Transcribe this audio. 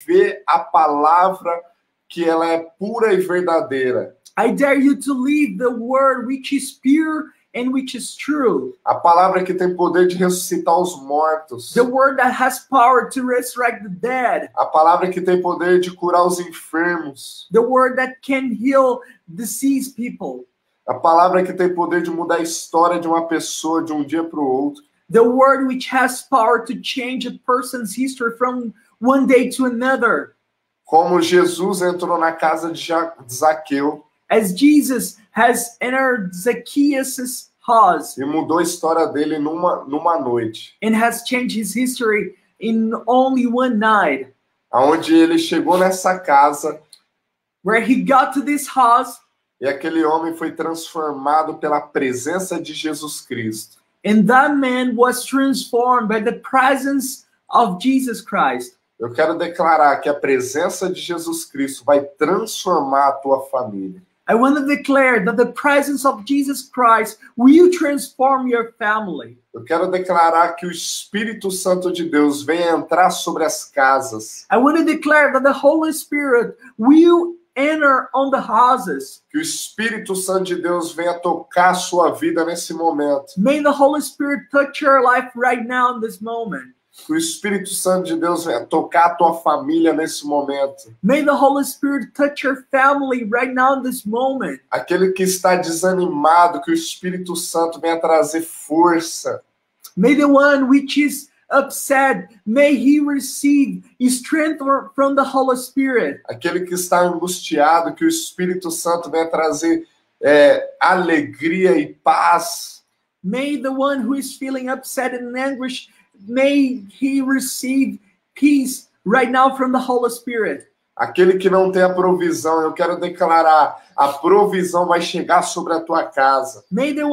viver a palavra que ela é pura e verdadeira. I dare you to leave the word which is pure and which is true. A palavra que tem poder de ressuscitar os mortos. The word that has power to resurrect the dead. A palavra que tem poder de curar os enfermos. The word that can heal diseased people. A palavra que tem poder de mudar a história de uma pessoa de um dia para o outro. The word which has power to change a person's history from one day to another. Como Jesus entrou na casa de Zaqueu As Jesus has entered Zacchaeus' house e mudou a história dele numa, numa noite. and has changed his history in only one night. Aonde ele chegou nessa casa Where he got to this house e aquele homem foi transformado pela presença de Jesus Cristo. And that man was transformed by the presence of Jesus Christ. Eu quero declarar que a presença de Jesus Cristo vai transformar a tua família. I want to declare that the presence of Jesus Christ will transform your family. Eu quero declarar que o Espírito Santo de Deus venha entrar sobre as casas, I want to declare that the Holy Spirit will enter on the houses. que o Espírito Santo de Deus venha tocar a sua vida nesse momento, May the Holy Spirit touch your life right now in this moment. que o Espírito Santo de Deus venha tocar a tua família nesse momento. May the Holy Spirit touch your family right now in this moment. Aquele que está desanimado, que o Espírito Santo venha trazer força, May the one which is upset, may he receive strength from the Holy Spirit. aquele que está angustiado, que o Espírito Santo venha trazer é, alegria e paz. May the one who is feeling upset and anguish, may he receive peace right now from the Holy Spirit. Aquele que não tem a provisão, eu quero declarar: a provisão vai chegar sobre a tua casa. May the